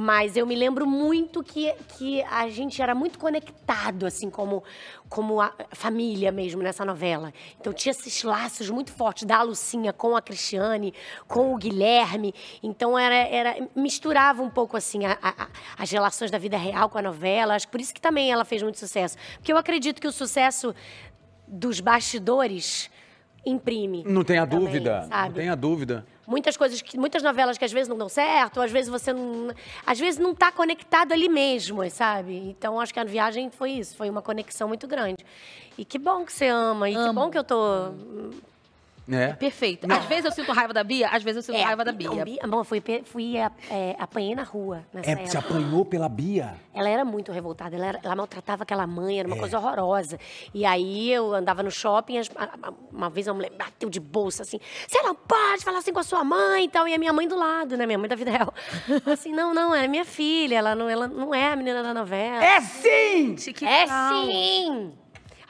Mas eu me lembro muito que, que a gente era muito conectado, assim, como, como a família mesmo nessa novela. Então tinha esses laços muito fortes da Lucinha com a Cristiane, com o Guilherme. Então era, era misturava um pouco assim a, a, as relações da vida real com a novela. Acho que por isso que também ela fez muito sucesso. Porque eu acredito que o sucesso dos bastidores imprime. Não tenha também, dúvida, sabe? não tenha dúvida. Muitas coisas, que, muitas novelas que às vezes não dão certo, ou às vezes você não. Às vezes não está conectado ali mesmo, sabe? Então acho que a viagem foi isso, foi uma conexão muito grande. E que bom que você ama, e que Amo. bom que eu tô. É. Perfeito. Às vezes eu sinto raiva da Bia, às vezes eu sinto raiva da Bia. Não, Bia bom, fui, fui é, é, apanhei na rua nessa É, época. você apanhou pela Bia. Ela era muito revoltada, ela, era- ela maltratava aquela mãe, era uma É. coisa horrorosa. E aí eu andava no shopping, as- a- uma vez uma mulher bateu de bolsa assim: você não pode falar assim com a sua mãe e tal. E a minha mãe do lado, né? Minha mãe da vida real. Assim, não, não, é minha filha, ela não, ela não é a menina da novela. É sim! É sim!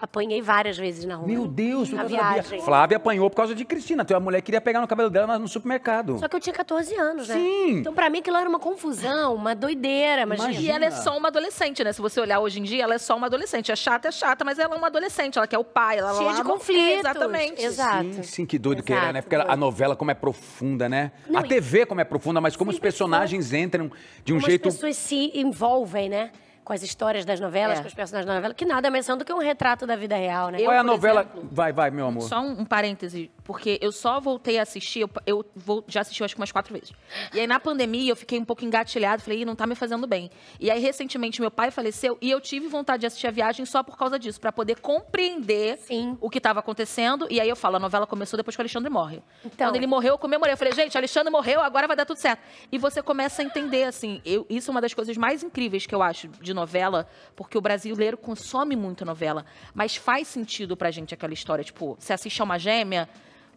Apanhei várias vezes na rua. Meu Deus, na viagem. Flávia apanhou por causa de Cristina. Tua mulher queria pegar no cabelo dela no supermercado. Só que eu tinha 14 anos, né? Sim. Então, pra mim, aquilo era uma confusão, uma doideira, imagina. E ela é só uma adolescente, né? Se você olhar hoje em dia, ela é só uma adolescente. É chata, é chata, mas ela é uma adolescente. Ela quer o pai, ela Cheia lá de conflitos. Exatamente. Exato. Sim, sim, que doido que era, Exato, né? Porque a novela, como é profunda, né? Não, a TV, como é profunda, mas como os personagens entram de um Como jeito. as pessoas se envolvem, né? Com as histórias das novelas, É. com os personagens da novela, que nada mais são do que um retrato da vida real, né? Qual é a novela? exemplo, Vai, vai, meu amor. Só um, um parêntese, porque eu só voltei a assistir, eu, eu vou- já assisti acho que umas quatro vezes. E aí na pandemia eu fiquei um pouco engatilhado, falei, Ih, não tá me fazendo bem. E aí recentemente meu pai faleceu e eu tive vontade de assistir a viagem só por causa disso, pra poder compreender Sim. o que estava acontecendo. E aí eu falo, a novela começou depois que o Alexandre morre. Então. Quando ele morreu, eu comemorei. Eu falei, gente, Alexandre morreu, agora vai dar tudo certo. E você começa a entender, assim, eu- isso é uma das coisas mais incríveis que eu acho de novela, porque o brasileiro consome muito novela. Mas faz sentido pra gente aquela história. Tipo, você assiste a uma gêmea,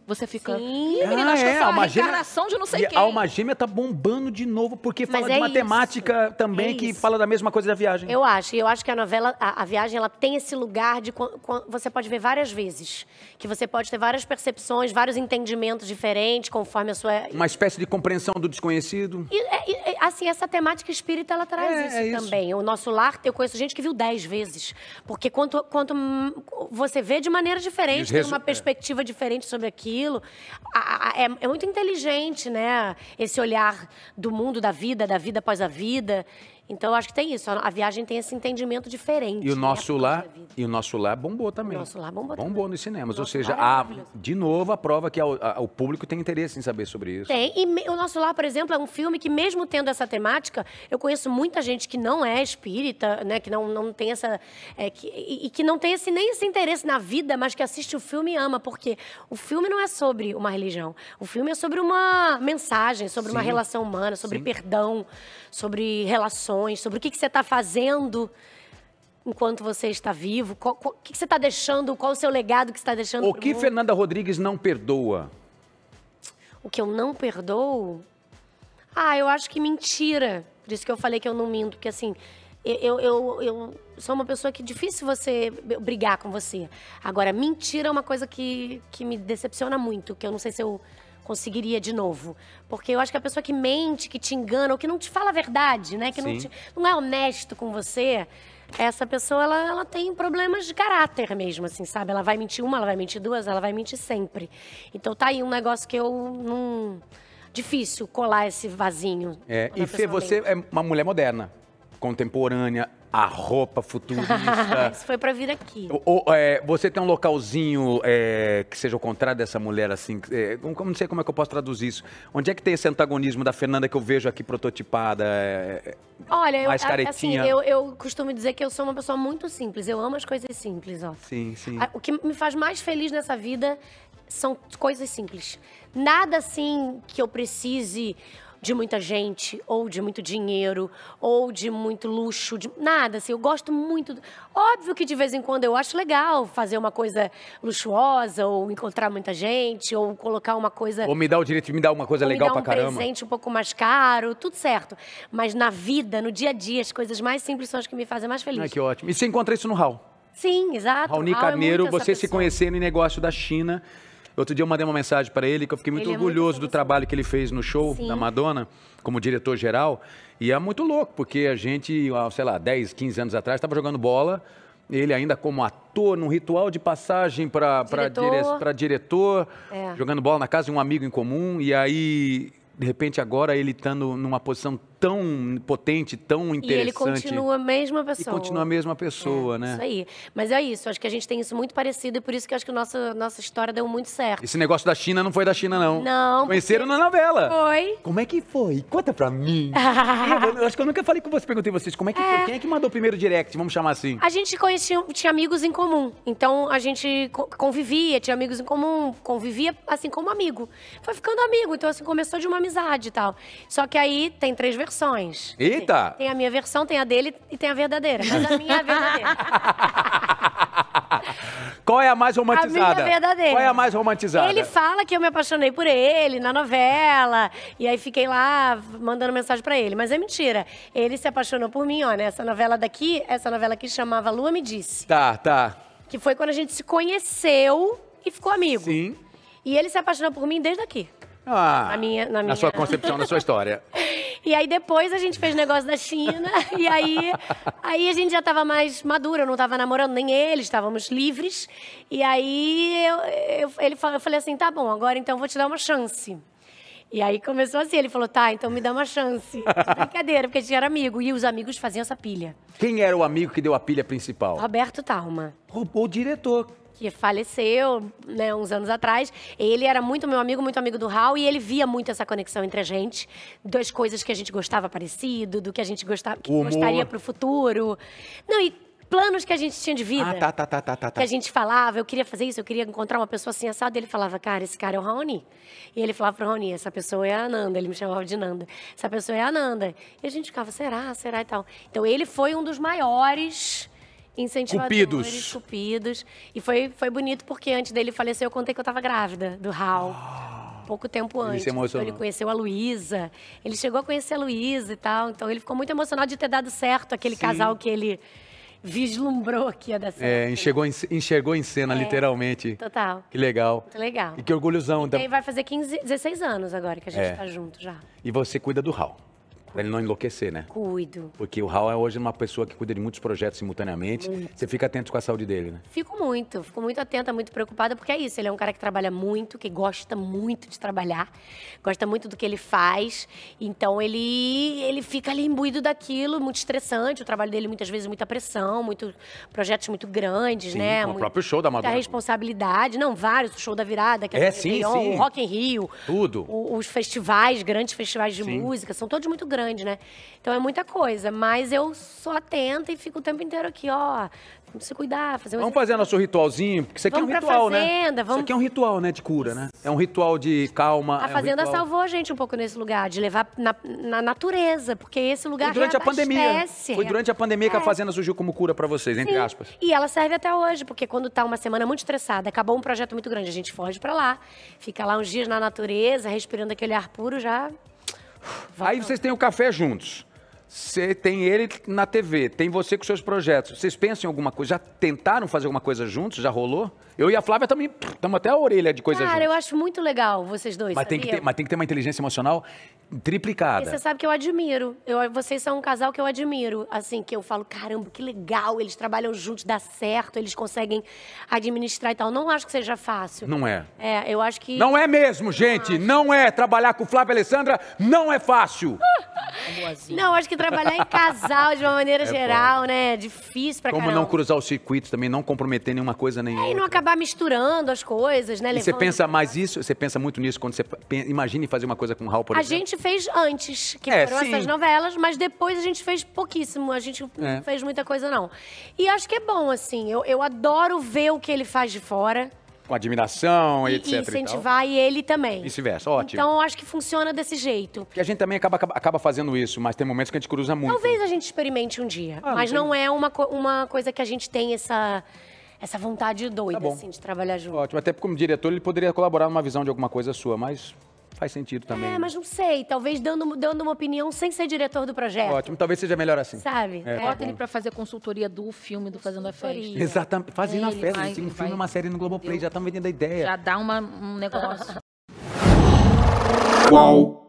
você fica. Sim. Menina, acho que eu sou a Alma Gêmea- reencarnação de não sei quem. A Alma Gêmea tá bombando de novo, porque Mas fala é de uma isso. temática também É que isso. fala da mesma coisa da viagem. Eu acho, e eu acho que a novela, a, a viagem, ela tem esse lugar de você pode ver várias vezes, que você pode ter várias percepções, vários entendimentos diferentes conforme a sua Uma espécie de compreensão do desconhecido. E, é, e, é, assim, essa temática espírita, ela traz É, isso é isso. também. O nosso lar, eu conheço gente que viu dez vezes. Porque quanto, quanto você vê de maneira diferente, tem uma é. perspectiva diferente sobre aquilo, a- a- é, é muito inteligente, né? Esse olhar do mundo, da vida, da vida após a vida. Então, eu acho que tem isso. A, a viagem tem esse entendimento diferente. E o né, nosso da vida. e o nosso lá bombou também. O nosso lar bombou Bombou também. nos cinemas, ou seja, lar é a, de novo a prova que ao- a- o público tem interesse em saber sobre isso. Tem. E me- o Nosso Lar, por exemplo, é um filme que, mesmo tendo essa temática, eu conheço muita gente que não é espírita, né? Que não, não tem essa. é, que- e, e que não tem esse, nem esse interesse na vida, mas que assiste o filme e ama. Porque o filme não é sobre uma religião. O filme é sobre uma mensagem, sobre uma Sim. relação humana, sobre Sim. perdão, sobre relações, sobre o que, que você está fazendo. Enquanto você está vivo, o que, que você está deixando, qual o seu legado que você está deixando O que mundo? Fernanda Rodrigues não perdoa? O que eu não perdoo? Ah, eu acho que mentira. Por isso que eu falei que eu não minto, porque assim, eu, eu, eu sou uma pessoa que é difícil você brigar com você. Agora, mentira é uma coisa que, que me decepciona muito, que eu não sei se eu conseguiria de novo. Porque eu acho que a pessoa que mente, que te engana, ou que não te fala a verdade, né? Que não, te- não é honesto com você, essa pessoa, ela, ela tem problemas de caráter mesmo, assim, sabe? Ela vai mentir uma, ela vai mentir duas, ela vai mentir sempre. Então tá aí um negócio que eu não... Difícil colar esse vazinho. É, e Fê, você é uma mulher moderna, contemporânea, a roupa futurista. Isso foi pra vir aqui. O- o- é, você tem um localzinho é, que seja o contrário dessa mulher, assim, é, não, sei como é que eu posso traduzir isso. Onde é que tem esse antagonismo da Fernanda que eu vejo aqui prototipada? é, Olha, eu, mais assim, caretinha. eu, eu costumo dizer que eu sou uma pessoa muito simples. Eu amo as coisas simples, ó. sim, sim. O que me faz mais feliz nessa vida são coisas simples. Nada assim que eu precise de muita gente, ou de muito dinheiro, ou de muito luxo, de nada assim. Eu gosto muito. Óbvio que de vez em quando eu acho legal fazer uma coisa luxuosa, ou encontrar muita gente, ou colocar uma coisa Ou me dá o direito de me dar uma coisa ou me legal dar pra um caramba. presente um pouco mais caro, tudo certo. Mas na vida, no dia a dia, as coisas mais simples são as que me fazem mais feliz. Ah, que ótimo. E você encontra isso no Raul? Sim, exato. Raoni Raul é Carneiro, essa você se pessoa. conhecer no negócio da China. Outro dia eu mandei uma mensagem para ele que eu fiquei muito Ele é muito orgulhoso do trabalho que ele fez no show Sim. da Madonna, como diretor geral. E é muito louco, porque a gente, sei lá, 10, 15 anos atrás, estava jogando bola. Ele ainda como ator, num ritual de passagem para Diretor. diretor, É. jogando bola na casa de um amigo em comum. E aí, de repente, agora ele estando numa posição tão potente, tão E interessante. ele continua a mesma E pessoa. continua a mesma pessoa, É, né? Isso aí. Mas é isso, acho que a gente tem isso muito parecido e por isso que acho que a nossa, nossa história deu muito certo. Esse negócio da China não foi da China, não. Não, Conheceram na novela. Foi. Como é que foi? Conta pra mim. eu, eu acho que eu nunca falei com você, perguntei vocês, como é que foi? Quem é que mandou o primeiro direct, vamos chamar assim? A gente conhecia, tinha amigos em comum. Então a gente co- convivia, tinha amigos em comum, convivia assim como amigo. Foi ficando amigo, então assim começou de uma amizade e tal. Só que aí tem três versões. Eita! Tem a minha versão, tem a dele e tem a verdadeira. Mas a minha é a verdadeira. Qual é a mais romantizada? A minha verdadeira. Qual é a mais romantizada? Ele fala que eu me apaixonei por ele na novela. E aí fiquei lá mandando mensagem pra ele. Mas é mentira. Ele se apaixonou por mim, ó, nessa novela daqui, essa novela que chamava Lua Me Disse. Tá, tá. Que foi quando a gente se conheceu e ficou amigo. Sim. E ele se apaixonou por mim desde aqui. Ah, Na minha- na minha- sua concepção, na sua história. E aí depois a gente fez negócio da China. e aí, aí a gente já tava mais madura, eu não tava namorando nem ele, estávamos livres. E aí eu, eu- ele, eu falei assim: tá bom, agora então eu vou te dar uma chance. E aí começou assim, ele falou, tá, então me dá uma chance. Brincadeira, porque a gente era amigo. E os amigos faziam essa pilha. Quem era o amigo que deu a pilha principal? Roberto Talma. O, o diretor. Que faleceu, né, uns anos atrás. Ele era muito meu amigo, muito amigo do Raul, e ele via muito essa conexão entre a gente, das coisas que a gente gostava parecido, do que a gente gostava, que O humor. gostaria pro futuro. Não, e planos que a gente tinha de vida. Ah, tá, tá, tá, tá, tá. Que a gente falava, eu queria fazer isso, eu queria encontrar uma pessoa assim assada. E ele falava, cara, esse cara é o Raoni. E ele falava pro Raoni, essa pessoa é a Nanda. Ele me chamava de Nanda. Essa pessoa é a Nanda. E a gente ficava, será, será e tal. Então ele foi um dos maiores incentivadores, Cupidos. cupidos. E foi, foi bonito porque antes dele falecer eu contei que eu tava grávida do Raul. Pouco tempo Ele antes. Então, emocionou. ele conheceu a Luísa. Ele chegou a conhecer a Luísa e tal. Então ele ficou muito emocionado de ter dado certo aquele casal que ele vislumbrou que ia dar certo. É, enxergou, em, enxergou em cena, literalmente. Total. Que legal. Muito legal. E que orgulhosão. E aí vai fazer 15, 16 anos agora que a gente É. tá junto já. E você cuida do Raul. Pra ele não enlouquecer, né? Cuido. Porque o Raul é hoje uma pessoa que cuida de muitos projetos simultaneamente. Você fica atento com a saúde dele, né? Fico muito, fico muito atenta, muito preocupada, porque é isso. Ele é um cara que trabalha muito, que gosta muito de trabalhar, gosta muito do que ele faz. Então ele, ele fica ali imbuído daquilo, muito estressante. O trabalho dele, muitas vezes, muita pressão, muito, projetos muito grandes, Sim, né? o Mu- próprio show da Madonna. responsabilidade. Não, vários, o show da virada, que É, no sim, Réveillon, sim. o Rock in Rio. Tudo. o- os festivais, grandes festivais de Sim. música, são todos muito grandes, né? Então é muita coisa. Mas eu sou atenta e fico o tempo inteiro aqui, ó. Vamos se cuidar, fazer um Vamos fazer nosso ritualzinho, porque isso aqui Vamos é um ritual, né? fazenda, Isso vamos- aqui é um ritual, né, de cura, né? É um ritual de calma. A é um Fazenda ritual- salvou a gente um pouco nesse lugar, de levar na, na natureza, porque esse lugar Foi durante a pandemia. reabastece, Foi durante a pandemia que a É. Fazenda surgiu como cura pra vocês, entre Sim. aspas. E ela serve até hoje, porque quando tá uma semana muito estressada, acabou um projeto muito grande, a gente foge pra lá, fica lá uns dias na natureza, respirando aquele ar puro, já. Aí vocês têm o café juntos. Você tem ele na TV, tem você com seus projetos. Vocês pensam em alguma coisa? Já tentaram fazer alguma coisa juntos? Já rolou? Eu e a Flávia também estamos até a orelha de coisa Cara, juntos. eu acho muito legal vocês dois. Mas tem, que ter, mas tem que ter uma inteligência emocional E triplicada. você sabe que eu admiro. Eu, vocês são um casal que eu admiro. Assim, que eu falo, caramba, que legal. Eles trabalham juntos, dá certo, eles conseguem administrar e tal. Não acho que seja fácil. Não é. É, eu acho que. Não é mesmo, gente. Não é. Trabalhar com Flávia e Alessandra não é fácil. Não, acho que trabalhar em casal de uma maneira geral, né? É difícil pra É Como caramba. não cruzar os circuitos também, não comprometer nenhuma coisa nem É, E não acabar misturando as coisas, né? E você pensa mais isso? Você pensa muito nisso quando você imagina em fazer uma coisa com o Raul, por A exemplo? gente fez antes, que É, foram sim. essas novelas, mas depois a gente fez pouquíssimo. A gente É. não fez muita coisa, não. E acho que é bom, assim. Eu, eu adoro ver o que ele faz de fora. Com admiração, e, etc. e incentivar e, ele também. Vice-versa, ótimo. Então eu acho que funciona desse jeito. Porque a gente também acaba, acaba, fazendo isso, mas tem momentos que a gente cruza muito. Talvez a gente experimente um dia, Ah, não mas tem- não é uma, uma coisa que a gente tem essa, essa vontade doida, Tá assim, de trabalhar junto. Ótimo, até porque como diretor ele poderia colaborar numa visão de alguma coisa sua, mas faz sentido também. É, mas não sei. Talvez dando, dando uma opinião sem ser diretor do projeto. Ótimo, talvez seja melhor assim. Sabe? É, tá Bota bom. ele pra fazer consultoria do filme do Fazendo a Festa. Exatamente, fazendo a festa, vai- um vai- filme e uma série no Globoplay, já estão vendendo a ideia. Já dá uma, um negócio. Qual